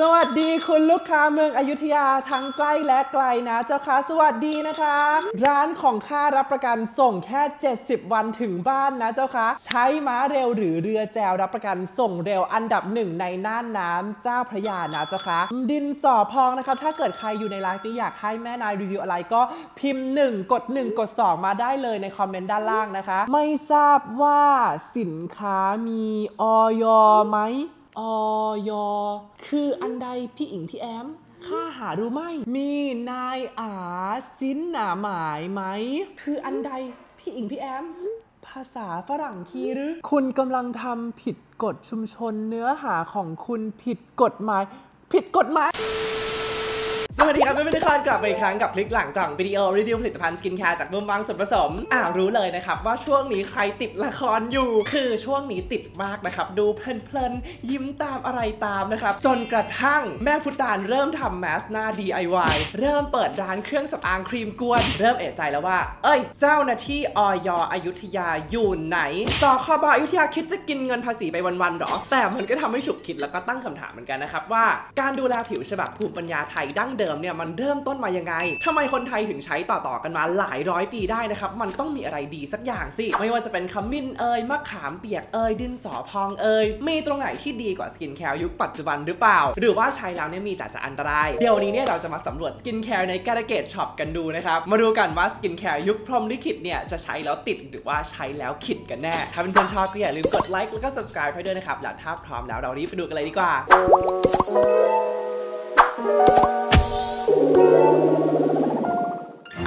สวัสดีคุณลูกค้าเมืองอยุธยาทั้งใกล้และไกลนะเจ้าค่ะสวัสดีนะคะ ร้านของข้ารับประกันส่งแค่ 70 วันถึงบ้านนะเจ้าค่ะใช้ม้าเร็วหรือเรือแจวรับประกันส่งเร็วอันดับหนึ่งในน่านน้ำเจ้าพระยานะเจ้าค่ะดินสอพองนะคะถ้าเกิดใครอยู่ในไลฟ์นี้อยากให้แม่นายรีวิวอะไรก็พิมพ์ 1 กด 1 กด 2 มาได้เลยในคอมเมนต์ด้านล่างนะคะ ไม่ทราบว่าสินค้ามีออยไหม ออยคืออันใดพี่อิงพี่แอมข้าหารู้ไหม มีนายอาสินหนาหมายไหม คืออันใดพี่อิงพี่แอม ภาษาฝรั่งคีหรือ คุณกำลังทำผิดกฎชุมชนเนื้อหาของคุณผิดกฎหมาย ผิดกฎหมาย วัสดีครับไม่ได้คลานกลับมาอีกครั้งกับคลิกหลังกล่องวิดีโอรีวิวผลิตภัณฑ์สกินแคร์จากมุมบางส่วนผสม อ่ารู้เลยนะครับว่าช่วงนี้ใครติดละครอยู่ คือช่วงนี้ติดมากนะครับ ดูเพลินๆ ยิ้มตามอะไรตามนะครับ จนกระทั่งแม่พุดตานเริ่มทำมาสก์หน้า DIY เริ่มเปิดร้านเครื่องสำอางครีมกวน เริ่มเอะใจแล้วว่า เอ้ย เจ้าหน้าที่อย.อยุธยาอยู่ไหน ต่อคอบอยุธยาคิดจะกินเงินภาษีไปวันๆหรอ แต่มันก็ทำให้ฉุกคิดแล้วก็ตั้งคำถามเหมือนกันนะครับว่า การดูแลผิวฉบับภูมิปัญญาไทยดั้งเดิมเนี่ยมันเริ่มต้นมายังไงทำไมคนไทยถึงใช้ต่อๆกันมาหลายร้อยปีได้นะครับ มันต้องมีอะไรดีสักอย่างสิ ไม่ว่าจะเป็นขมิ้นเอยมะขามเปียกเอยดินสอพองเอยมีตรงไหนที่ดีกว่าสกินแคร์ยุคปัจจุบันหรือเปล่า หรือว่าใช้แล้วเนี่ยมีแต่จะอันตราย เดี๋ยวนี้เนี่ยเราจะมาสำรวจสกินแคร์ในการะเกดช็อปกันดูนะครับ มาดูกันว่าสกินแคร์ยุคพรหมลิขิตเนี่ยจะใช้แล้วติดหรือว่าใช้แล้วขิตกันแน่ ถ้าเป็นคนชอบก็อย่าลืมกดไลค์แล้วก็ subscribe ให้ด้วยนะครับแล้วถ้าพร้อมแล้วเรารีบไปดูกันเลยดีกว่า เ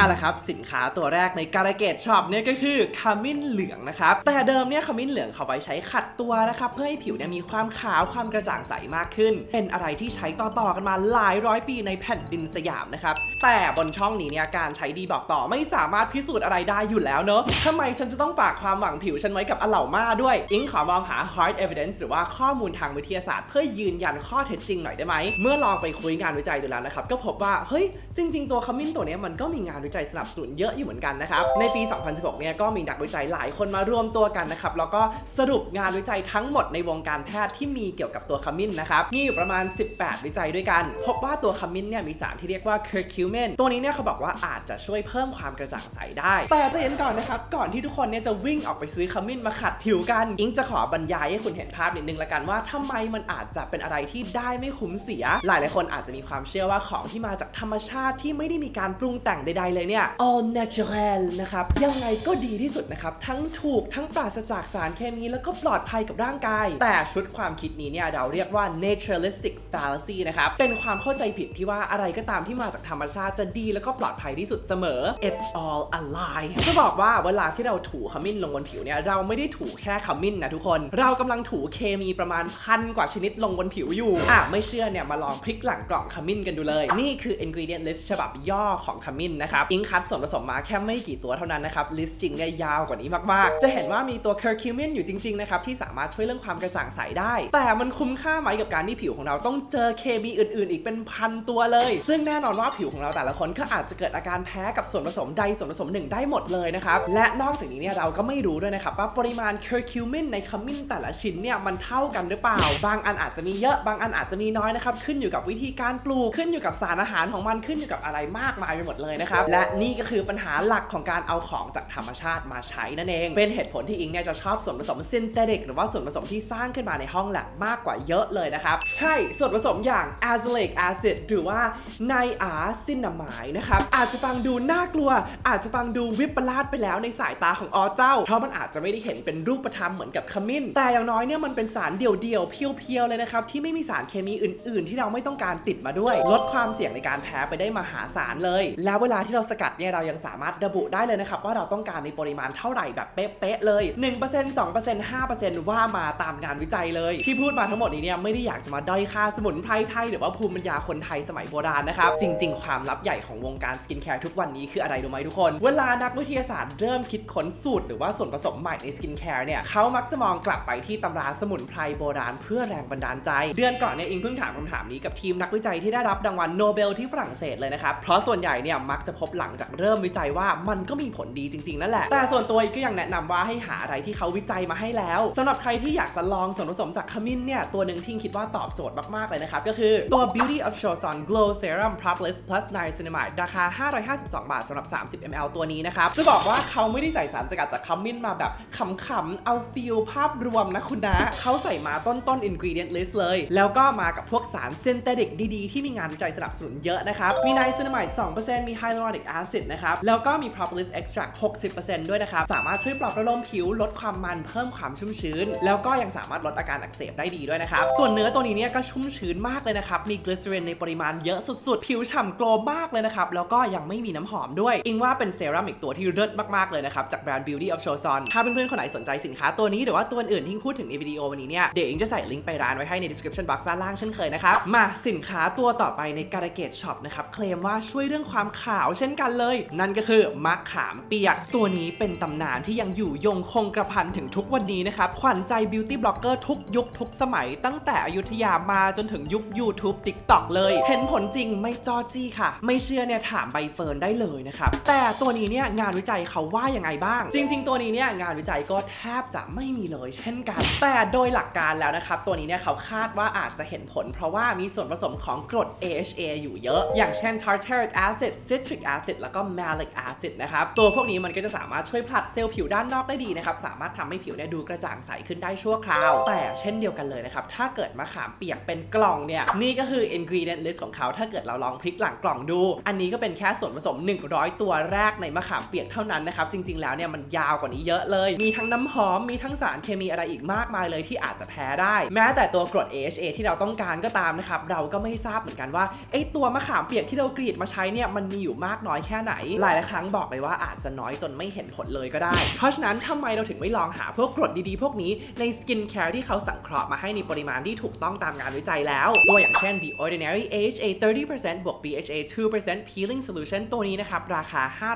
อาละครับ สินค้าตัวแรกในการะเกดช็อปเนี่ยก็คือขมิ้นเหลืองนะครับ แต่เดิมเนี่ยขมิ้นเหลืองเขาไว้ใช้ขัดตัวนะครับ เพื่อให้ผิวเนี่ยมีความขาวความกระจ่างใสมากขึ้น เป็นอะไรที่ใช้ต่อๆกันมาหลายร้อยปีในแผ่นดินสยามนะครับ แต่บนช่องนี้เนี่ยการใช้ดีบอกต่อไม่สามารถพิสูจน์อะไรได้อยู่แล้วเนอะทำไมฉันจะต้องฝากความหวังผิวฉันไว้กับอเหล่ามาด้วย อิงขอมองหา hard evidence หรือว่าข้อมูลทางวิทยาศาสตร์ เพื่อยืนยันข้อเท็จจริงหน่อยได้ไหมเมื่อลองไปคุยงานวิจัยดูแล้วนะครับก็พบว่าเฮ้ยจริง ๆ ตัวขมิ้นตัวนี้มันก็มีงานวิจัยสนับสนุนเยอะอยู่เหมือนกันนะครับ ในปี 2016 เนี่ยก็มีนักวิจัยหลายคนมารวมตัวกันนะครับ แล้วก็สรุปงานวิจัยทั้งหมดในวงการแพทย์ที่มีเกี่ยวกับตัวขมิ้นนะครับ มีอยู่ประมาณ 18 วิจัยด้วยกัน พบว่าตัวขมิ้นเนี่ยมีสารที่เรียกว่า curcumin ตัวนี้เนี่ยเขาบอกว่าอาจจะช่วยเพิ่มความกระจ่างใสได้ แต่จะเย็นก่อนนะครับ ก่อนที่ทุกคนเนี่ยจะวิ่งออกไปซื้อขมิ้นมาขัดผิวกัน อิงจะขอบรรยายให้คุณเห็นภาพนิดนึงละกันว่าทำไมมันอาจจะเป็นอะไรที่ได้ไม่คุ้มเสีย หลายหลายคนอาจจะมีความเชื่อว่าของที่มาจากธรรมชาติที่ไม่ได้มีการปรุงแต่งใดๆเลยเนี่ย all natural นะครับ ยังไงก็ดีที่สุดนะครับ ทั้งถูกทั้งปราศจากสารเคมีแล้วก็ปลอดภัยกับร่างกาย แต่ชุดความคิดนี้เนี่ยเราเรียกว่า naturalistic fallacy นะครับ เป็นความเข้าใจผิดที่ว่าอะไรก็ตามที่มาจากธรรมชาติจะดีแล้วก็ปลอดภัยที่สุดเสมอ it's all a lie จะบอกว่าเวลาที่เราถูขมิ้นลงบนผิวเนี่ยเราไม่ได้ถูแค่ขมิ้นนะทุกคน เรากำลังถูเคมีประมาณพันกว่าชนิดลงบนผิวอยู่ อะไม่เชื่อเนี่ยมาลองพลิกหลังกล่องขมิ้นกันดูเลย นี่คือ ingredient list ฉบับย่อของขมิ้นนะครับอิงคัดส่วนผสมมาแค่ไม่กี่ตัวเท่านั้นนะครับ list จริงเนี่ยยาวกว่านี้มากๆ จะเห็นว่ามีตัว curcumin อยู่จริงๆนะครับที่สามารถช่วยเรื่องความกระจ่างใสได้ แต่มันคุ้มค่าไหมกับการที่ผิวของเราต้องเจอเคมีอื่นๆ อีกเป็นพันตัวเลย ซึ่งแน่นอนว่าผิวของเราแต่ละคนก็อาจจะเกิดอาการแพ้กับส่วนผสมใดส่วนผสมหนึ่งได้หมดเลยนะครับและนอกจากนี้เนี่ยเราก็ไม่รู้ด้วยนะครับว่าปริมาณ curcumin ในขมิ้นแต่ละชิ้นเนี่ยมันเท่ากันหรือเปล่า บางอันอาจจะมีเยอะบางอันอาจจะมีน้อยนะครับขึ้นอยู่กับวิธีการปลูกขึ้นอยู่กับสารอาหารของมันขึ้นอยู่กับอะไรมากมายไปหมดเลยนะครับและและนี่ก็คือปัญหาหลักของการเอาของจากธรรมชาติมาใช้นั่นเอง เป็นเหตุผลที่อิงเนี่ยจะชอบส่วนผสม synthetic หรือว่าส่วนผสมที่สร้างขึ้นมาในห้องแลบมากกว่าเยอะเลยนะครับ ใช่ส่วนผสมอย่าง azelaic acid หรือว่า niacinamide นะครับอาจจะฟังดูน่ากลัว อาจจะฟังดูวิปลาสไปแล้วในสายตาของออเจ้า เพราะมันอาจจะไม่ได้เห็นเป็นรูปธรรมเหมือนกับขมิ้น แต่อย่างน้อยเนี่ยมันเป็นสารเดี่ยวๆเพียวๆเลยนะครับที่ไม่มีสารเคมีอื่น ๆ ที่เราไม่ต้องการติดมาด้วย ลดความเสี่ยงในการแพ้ไปได้มหาศาลเลย แล้วเวลาที่เราราสกัดเนี่ยเรายังสามารถระบุได้เลยนะครับว่าเราต้องการในปริมาณเท่าไหร่แบบเป๊ะๆเลย 1% 2% 5%ว่ามาตามงานวิจัยเลย ที่พูดมาทั้งหมดนี้เนี่ยไม่ได้อยากจะมาด้อยค่าสมุนไพรไทยหรือว่าภูมิปัญญาคนไทยสมัยโบราณนะครับ จริง ๆ ความลับใหญ่ของวงการสกินแคร์ทุกวันนี้คืออะไรรู้ไหมทุกคน เวลานักวิทยาศาสตร์เริ่มคิดค้นสูตรหรือว่าส่วนผสมใหม่ในสกินแคร์เนี่ยเขามักจะมองกลับไปที่ตำราสมุนไพรโบราณเพื่อแรงบันดาลใจ เดือนก่อนเนี่ยอิงเพิ่งถามคำถามนี้กับทีมนักวิจัยที่ได้รับรางวัลโนเบลที่ฝรั่งเศสเลยนะครับเพราะส่วนใหญ่เนี่ยมักจะพบหลังจากเริ่มวิจัยว่ามันก็มีผลดีจริง ๆ นั่นแหละ แต่ส่วนตัวก็ยังแนะนำว่าให้หาอะไรที่เขาวิจัยมาให้แล้วสำหรับใครที่อยากจะลองส่วนผสมจากขมิ้นเนี่ย ตัวหนึ่งที่คิดว่าตอบโจทย์มาก ๆ เลยนะครับ ก็คือตัว Beauty of Choson Glow Serum Propolis Plus Niacinamide ราคา 552 บาทสำหรับ 30 ml ตัวนี้นะครับ จะบอกว่าเขาไม่ได้ใส่สารสกัดจากขมิ้นมาแบบขำๆเอา feel ภาพรวมนะคุณนะเขาใส่มาต้นๆ ingredient list เลย แล้วก็มากับพวกสาร synthetic ดีๆที่มีงานวิจัยสนับสนุนเยอะนะครับมี niacinamide 2%มี hyaluronic acid นะครับ แล้วก็มี propolis extract 60%ด้วยนะครับ สามารถช่วยปลอบประโลมผิว ลดความมันเพิ่มความชุ่มชื้น แล้วก็ยังสามารถลดอาการอักเสบได้ดีด้วยนะครับ ส่วนเนื้อตัวนี้เนี่ยก็ชุ่มชื้นมากเลยนะครับ มีกลีเซอรีนในปริมาณเยอะสุดๆ ผิวฉ่ำ glow มากเลยนะครับ แล้วก็ยังไม่มีน้ำหอมด้วย อิงว่าเป็นเซรั่มอีกตัวที่เลิศมากๆเลยนะครับจากแบรนด์ Beauty of Joseon ถ้าเพื่อนๆคนไหนสนใจสินค้าตัวนี้หรือว่าตัวอื่นที่พูดถึงในวิดีโอวันนี้เนี่ยเดี๋ยวอิงจะใส่ลิงก์ไปร้านไว้ให้ใน description box ด้านล่างเช่นเคยนะครับมาสินค้าตัวต่อไปในการ g a t e Shop นะครับเคลมว่าช่วยเรื่องความขาวเช่นกันเลย นั่นก็คือมะขามเปียก ตัวนี้เป็นตำนานที่ยังอยู่ยงคงกระพันถึงทุกวันนี้นะครับ ขวัญใจ Beauty Blogger ทุกยุคทุกสมัย ตั้งแต่อยุธยามาจนถึงยุค YouTube TikTok เลย เห็นผลจริงไม่จอจี้ค่ะ ไม่เชื่อเนี่ยถามใบเฟิร์นได้เลยนะครับ แต่ตัวนี้เนี่ยงานวิจัยเขาว่ายังไงบ้าง จริง ๆ ตัวนี้เนี่ยงานวิจัยก็แทบจะไม่มีเลยเช่นกัน แต่โดยหลักการแล้วนะครับตัวนี้เนี่ยเขาคาดว่าอาจจะเห็นผล เพราะว่ามีส่วนผสมของกรด AHA อยู่เยอะ อย่างเช่น tartaric acid citric acid แล้วก็ malic acid นะครับ ตัวพวกนี้มันก็จะสามารถช่วยผลัดเซลล์ผิวด้านนอกได้ดีนะครับ สามารถทำให้ผิวเนี่ยดูกระจ่างใสขึ้นได้ชั่วคราว แต่เช่นเดียวกันเลยนะครับ ถ้าเกิดมะขามเปียกเป็นกล่องเนี่ย นี่ก็คือ ingredient list ของเขา ถ้าเกิดเราลองพลิกหลังกล่องดู อันนี้ก็เป็นแค่ส่วนผสม 100 ตัวแรกในมะขามเปียกเท่านั้นนะครับ จริง ๆ แล้วเนี่ยมันยาวกว่านี้เยอะเลย มีทั้งน้ำหอม มีทั้งสารเคมีอะไรอีกมากมายเลยที่อาจจะแพ้ได้ แม้แต่ตัวกรด AHA ที่เราต้องการก็ตามนะครับ เราก็ไม่ทราบเหมือนกันว่าไอตัวมะขามเปียกที่เรากรีดมาใช้เนี่ยมันมีอยู่มากน้อยแค่ไหน หลายครั้งบอกเลยว่าอาจจะน้อยจนไม่เห็นผลเลยก็ได้ เพราะฉะนั้นทำไมเราถึงไม่ลองหาพวกกรดดีๆ พวกนี้ในสกินแคร์ที่เขาสังเคราะห์มาให้ในปริมาณที่ถูกต้องตามงานวิจัยแล้วตัวอย่างเช่น The Ordinary AHA 30%บวก BHA 2% Peeling Solution ตัวนี้นะครับ ราคา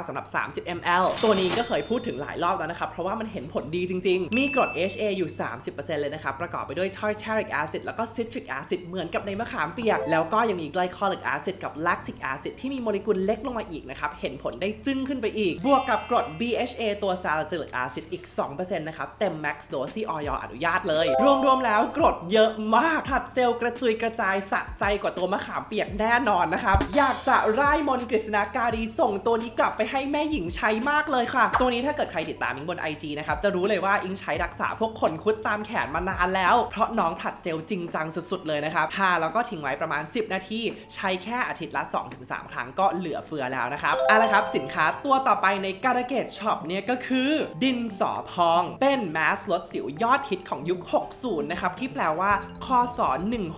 599สำหรับ 30 ml ตัวนี้ก็เคยพูดถึงหลายรอบแล้วนะครับ เพราะว่ามันเห็นผลดีจริง ๆ มีกรด AHA อยู่ 30%เลยนะครับ ประกอบไปด้วย tartaric acid แล้วก็ citric acid เหมือนกับในมะขามเปียก แล้วก็ยังมี glycolic acid กับ lactic acid ที่มีโมเลกุลเล็กลงมาอีกนะครับ เห็นผลได้จึ้งขึ้นไปอีก บวกกับกรด BHA ตัว salicylic acid อีก 2%นะครับ เต็ม max dose ที่อย.อนุญาตเลย รวมๆแล้วกรดเยอะมากผลัดเซลล์กระจุยกระจายสะใจกว่าตัวมะขามเปียกแน่นอนนะครับ อยากจะร่ายมนต์กฤษณะกาลีส่งตัวนี้กลับไปให้แม่หญิงใช้มากเลยค่ะ ตัวนี้ถ้าเกิดใครติดตามอิงบน IG นะครับ จะรู้เลยว่าอิงใช้รักษาพวกขนคุดตามแขนมานานแล้ว เพราะน้องผลัดเซลล์จริงจังสุดๆเลยนะครับทาแล้วก็ทิ้งไว้ประมาณ 10 นาที ใช้แค่อาทิตย์ละ 2-3 ครั้งก็เหลือเฟือแล้วนะครับเอาละครับสินค้าตัวต่อไปในการะเกด Shop เนี่ยก็คือดินสอพอง เป็นแมสลดสิวยอดฮิตของยุค 60 นะครับ ที่แปลว่าคศ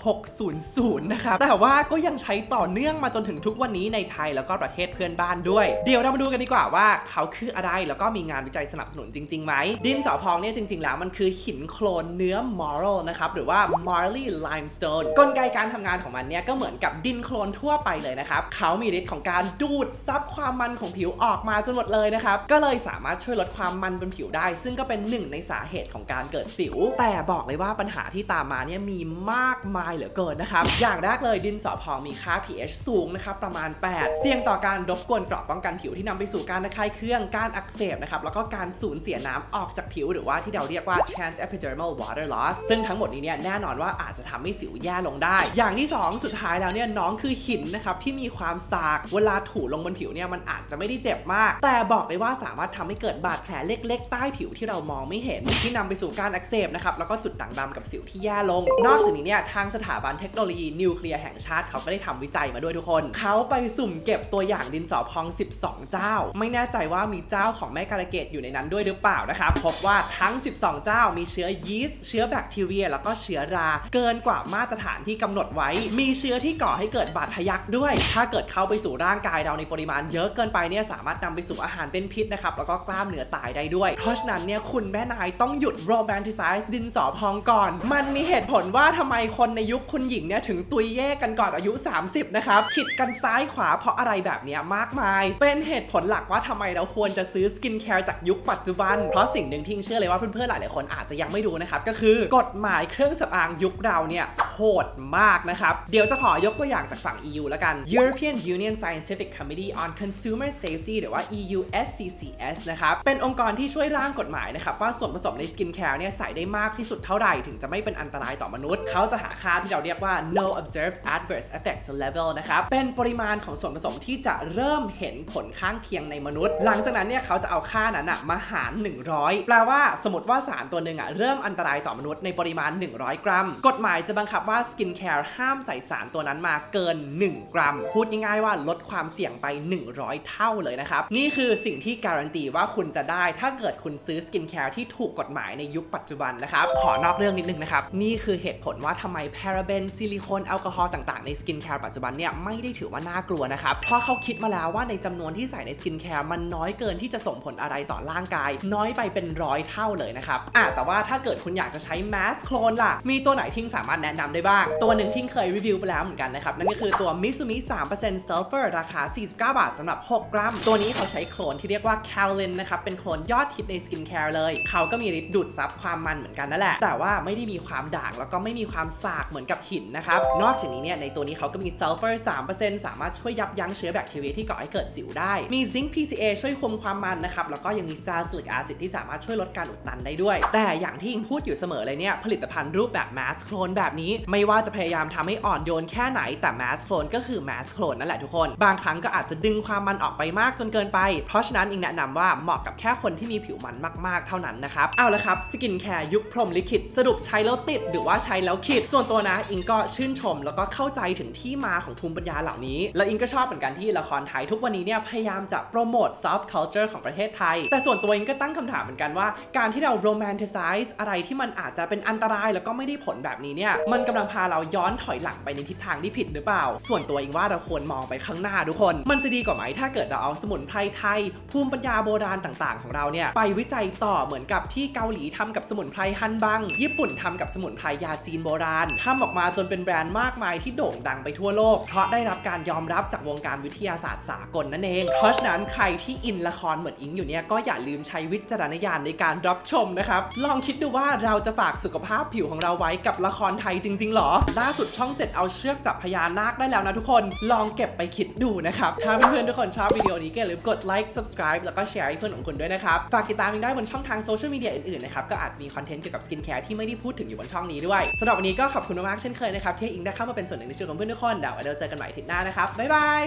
1600 นะครับ แต่ว่าก็ยังใช้ต่อเนื่องมาจนถึงทุกวันนี้ในไทยแล้วก็ประเทศเพื่อนบ้านด้วย เดี๋ยวเรามาดูกันดีกว่าว่าเขาคืออะไรแล้วก็มีงานวิจัยสนับสนุนจริงๆไหมดินสอพองเนี่ยจริง ๆ แล้วมันคือหินโคลนเนื้อ marl นะครับหรือว่า marley limestone กลไกการทำงานของมันเนี่ยก็เหมือนกับดินโคลนทั่วไปเลยนะครับเขามีฤทธิ์ของการดูดซับความมันของผิวออกมาจนหมดเลยนะครับ ก็เลยสามารถช่วยลดความมันบนผิวได้ ซึ่งก็เป็นหนึ่งในสาเหตุของการเกิดสิว แต่บอกเลยว่าปัญหาที่ตามมาเนี่ยมีมากมายเหลือเกินนะครับ อย่างแรกเลยดินสอพองมีค่า pH สูงนะครับประมาณ 8 เสี่ยงต่อการรบกวนเกราะป้องกันผิวที่นำไปสู่การระคายเคืองการอักเสบนะครับแล้วก็การสูญเสียน้ำออกจากผิว หรือว่าที่เราเรียกว่า trans epidermal water loss ซึ่งทั้งหมดนี้เนี่ยแน่นอนว่าอาจจะทำให้สิวแย่ลงได้ อย่างที่ 2 สุดท้ายแล้วเนี่ยน้องคือหินนะครับที่มีความสากเวลาถูลงบนผิวเนี่ยมันอาจจะไม่ได้เจ็บมาก แต่บอกเลยว่าสามารถทำให้เกิดบาดแผลเล็ก ๆ ใต้ผิวที่เรามองไม่เห็นที่นำไปสู่การอักเสบนะครับแล้วก็จุดด่างดำกับสิวที่แย่ลง นอกจากนี้เนี่ยทางสถาบันเทคโนโลยีนิวเคลียร์แห่งชาติเขาก็ได้ทำวิจัยมาด้วยทุกคน เขาไปสุ่มเก็บตัวอย่างดินสอพอง 12 เจ้า ไม่แน่ใจว่ามีเจ้าของแม่การะเกดอยู่ในนั้นด้วยหรือเปล่านะครับพบว่าทั้ง 12 เจ้ามีเชื้อยีสต์เชื้อแบคทีเรีย แล้วก็เชื้อรา เกินกว่ามาตรฐานที่กำหนดไว้ มีเชื้อที่ก่อให้เกิดบาดทะยักด้วย ถ้าเกิดเข้าไปสู่ร่างกายเราในปริมาณเยอะเกินไปเนี่ยสามารถนำไปสู่อาหารเป็นพิษนะครับแล้วก็กล้ามเนื้อตายได้ด้วย เพราะฉะนั้นเนี่ยคุณแม่นายต้องหยุด romanticize ดินสอพองก่อน มันมีเหตุผลว่าทำไมคนในยุคคุณหญิงเนี่ยถึงตุยแยกกันก่อนอายุ 30 นะครับขิตกันซ้ายขวาเพราะอะไรแบบเนี้ยมากมาย เป็นเหตุผลหลักว่าทำไมเราควรจะซื้อสกินแคร์จากยุคปัจจุบัน เพราะสิ่งหนึ่งที่เชื่อเลยว่าเพื่อนๆหลายๆคนอาจจะยังไม่รู้นะครับก็คือกฎหมายเครื่องสำอางยุคเราเนี่ยโหดมากนะครับเดี๋ยวจะขอยกตัวอย่างจากฝั่ง EU แล้วกัน European Union Scientific Committee on Consumer Safety หรือว่า EUSCCS นะครับ เป็นองค์กรที่ช่วยร่างกฎหมายนะครับ ว่าส่วนผสมในสกินแคร์เนี่ยใส่ได้มากที่สุดเท่าไหร่ ถึงจะไม่เป็นอันตรายต่อมนุษย์ เขาจะหาค่าที่เราเรียกว่า no observed adverse effects level นะครับ เป็นปริมาณของส่วนผสมที่จะเริ่มเห็นผลข้างเคียงในมนุษย์ หลังจากนั้นเนี่ยเขาจะเอาค่านั้นอะมาหาร 100 แปลว่าสมมติว่าสารตัวหนึ่งอะเริ่มอันตรายต่อมนุษย์ในปริมาณ 100 กรัม กฎหมายจะบังคับว่าสกินแคร์ห้ามใส่สารตัวนั้นมาเกิน 1 กรัม พูดง่ายๆว่าลดความเสี่ยงไป 100 เท่าเลยนะครับ นี่คือสิ่งที่การันตีว่าคุณจะได้ถ้าเกิดคุณซื้อสกินแคร์ที่ถูกกฎหมายในยุคปัจจุบันนะครับ ขอนอกเรื่องนิดนึงนะครับ นี่คือเหตุผลว่าทำไมพาราเบนซิลิโคนแอลกอฮอล์ต่างๆในสกินแคร์ปัจจุบันเนี่ยไม่ได้ถือว่าน่ากลัวนะครับเพราะเขาคิดมาแล้วว่าในจำนวนที่ใส่ในสกินแคร์มันน้อยเกินที่จะส่งผลอะไรต่อร่างกาย น้อยไปเป็นร้อยเท่าเลยนะครับอะแต่ว่าถ้าเกิดคุณอยากจะใช้มาส์กโคลนล่ะ มีตัวไหนที่สามารถแนะนำได้บ้าง ตัวหนึ่งที่เคยรีวิวไปแล้วเหมือนกันนะครับนั่นก็คือตัว Mitsumi 3% Sulfur ราคา49 บาทสำหรับ 6 กรัม ตัวนี้เขาใช้โคลนที่เรียกว่า c a l i n นะครับ เป็นโคลนยอดฮิตในสกินแคร์เลย เขาก็มีฤทธิ์ดูดซับความมันเหมือนกันนั่นแหละ แต่ว่าไม่ได้มีความด่างแล้วก็ไม่มีความสากเหมือนกับหินนะครับ นอกจากนี้เนี่ยในตัวนี้เขาก็มี Sulfur 3%สามารถช่วยยับยั้งเชื้อแบคทีเรียที่ก่อให้เกิดสิวได้ มี Zinc PCA ช่วยคุมความมันนะครับ แล้วก็ยังมี Salicylic Acid ที่สามารถช่วยลดการอุดตันได้ด้วย แต่อย่างที่อิงพูดอยู่เสมอเลยเนี่ยผลิตภัณฑ์รูปแบบมาส์กโคลนแบบนี้ ไม่ว่าจะพยายามทำให้อ่อนโยนแค่ไหนแต่มาส์กโคลนก็คือมาส์กโคลนนั่นแหละทุกคนบางครั้งก็อาจจะดึงความมันออกไปมากจนเกินไป เพราะฉะนั้นอิงแนะนำว่าเหมาะกับแค่คนที่มีผิวมันมากๆเท่านั้นนะครับ เอาละครับสกินแคร์ยุคพรมลิขิตสรุปใช้แล้วติดหรือว่าใช้แล้วขิต ส่วนตัวนะอิงก็ชื่นชม แล้วก็เข้าใจถึงที่มาของภูมิปัญญาเหล่านี้ แล้วอิงก็ชอบเหมือนกันที่ละครไทยทุกวันนี้เนี่ยพยายามจะโปรโมท soft culture ของประเทศไทย แต่ส่วนตัวอิงก็ตั้งคำถามเหมือนกันว่า การที่เรา romanticize อะไรที่มันอาจจะเป็นอันตรายแล้วก็ไม่ได้ผลแบบนี้เนี่ยมันกำลังพาเราย้อนถอยหลังไปในทิศทางที่ผิดหรือเปล่า ส่วนตัวอิงว่าเราควรมองไปข้างหน้าทุกคน มันจะดีกว่าไหมถ้าเกิดเราเอาสมุนไพรไทย ภูมิปัญญาโบราณต่าง ๆ ของเราเนี่ยไปวิจัยต่อเหมือนกับที่เกาหลีทำกับสมุนไพรฮันบัง ญี่ปุ่นทำกับสมุนไพรยาจีนโบราณทำออกมาจนเป็นแบรนด์มากมายที่โด่งดังไปทั่วโลก เพราะได้รับการยอมรับจากวงการวิทยาศาสตร์สากลนั่นเอง เพราะฉะนั้นใครที่อินละครเหมือนอิงอยู่เนี่ยก็อย่าลืมใช้วิจารณญาณในการรับชมนะครับ ลองคิดดูว่าเราจะฝากสุขภาพผิวของเราไว้กับละครไทยจริงๆหรอ ล่าสุดช่องเจ็ดเอาเชือกจับพญานาคได้แล้วนะทุกคน ลองเก็บไปคิดดูนะครับ ถ้าเพื่อนๆทุกคนชอบวิดีโอนี้ก็อย่าลืมกดไลค์ subscribe แล้วก็แชร์ให้เพื่อนของคุณด้วยนะครับ ฝากติดตามอิงได้บนช่องทางโซเชียลมีเดียอื่นๆนะครับ ก็อาจจะมีคอนเทนต์เกี่ยวกับสกินแคร์ที่ไม่ได้พูดถึงอยู่บนช่องนี้ด้วยสำหรับวันนี้ก็ขอบคุณมากๆเช่นเคยนะครับที่อิงได้เข้ามาเป็นส่วนหนึ่งในชีวิตของเพื่อนทุกคนเดี๋ยวเราเจอกันใหม่อาทิตย์หน้านะครับบ๊ายบาย